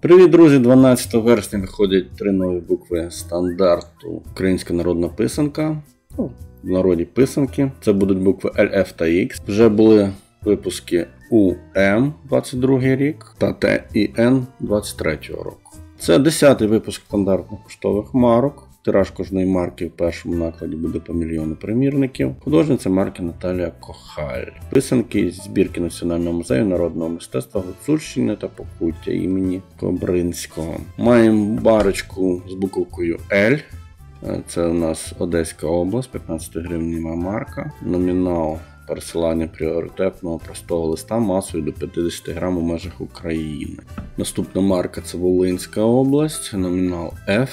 Привіт, друзі! 12 вересня виходять три нові букви стандарту Українська народна писанка. Ну, в народі писанки. Це будуть букви LF та X. Вже були випуски UM 22 рік та ТІН 23 року. Це 10-й випуск стандартних поштових марок. Тираж кожної марки в першому накладі буде по мільйону примірників. Художниця марки Наталія Кохаль. Писанки з збірки Національного музею народного мистецтва Гуцульщини та Покуття імені Кобринського. Маємо барочку з буковкою L. Це у нас Одеська область, 15 гривнева марка. Номінал пересилання пріоритетного простого листа масою до 50 грам у межах України. Наступна марка це Волинська область, номінал F.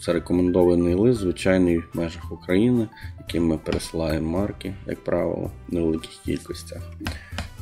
Це рекомендований лист, звичайний в межах України, яким ми пересилаємо марки, як правило, в невеликих кількостях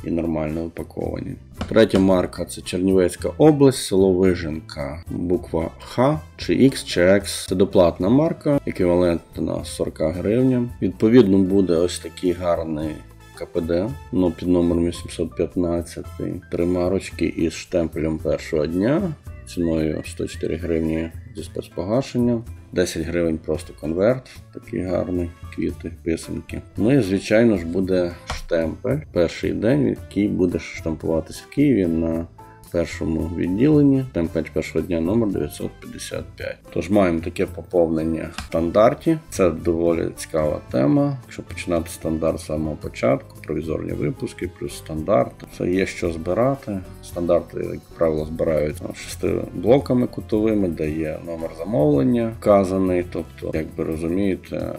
і нормально упаковані. Третя марка це Чернівецька область, село Виженка, буква Х чи X чи X. Це доплатна марка, еквівалентна 40 гривень. Відповідно, буде ось такий гарний. КПД, ну під номером 815, три марочки із штемпелем першого дня, ціною 104 гривні зі спецпогашенням, 10 гривень просто конверт, такий гарний, квіти, писанки. Ну і, звичайно ж, буде штемпель перший день, який буде штампуватися в Києві на першому відділенні, темпель першого дня номер 955. Тож маємо таке поповнення в стандарті. Це доволі цікава тема. Якщо починати стандарт з самого початку, провізорні випуски, плюс стандарт, це є що збирати. Стандарти, як правило, збирають шести блоками кутовими, де є номер замовлення вказаний. Тобто, як ви розумієте,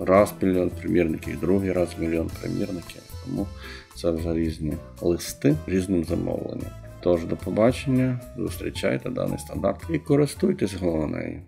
раз мільйон примірників, другий раз мільйон примірників. Тому це вже різні листи різним замовленням. Тож до побачення, зустрічайте даний стандарт і користуйтесь головнею.